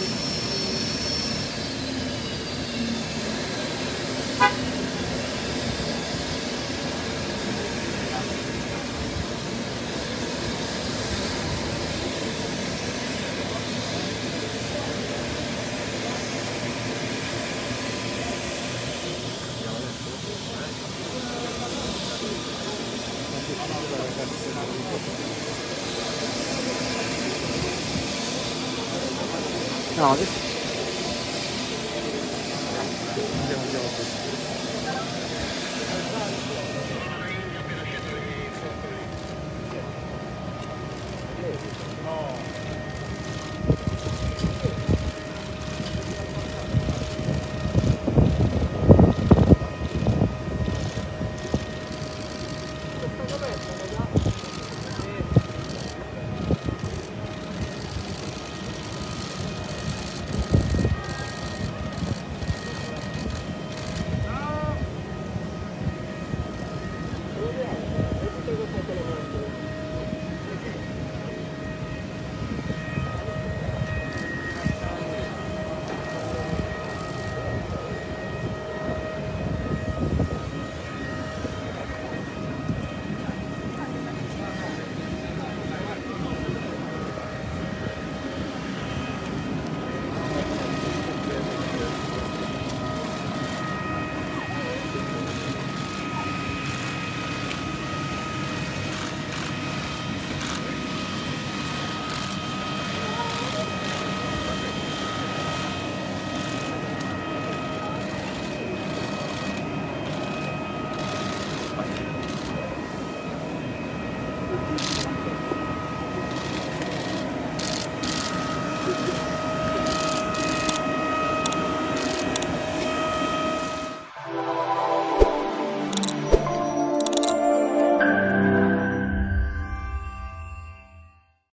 guys. 야, 아직. Come on.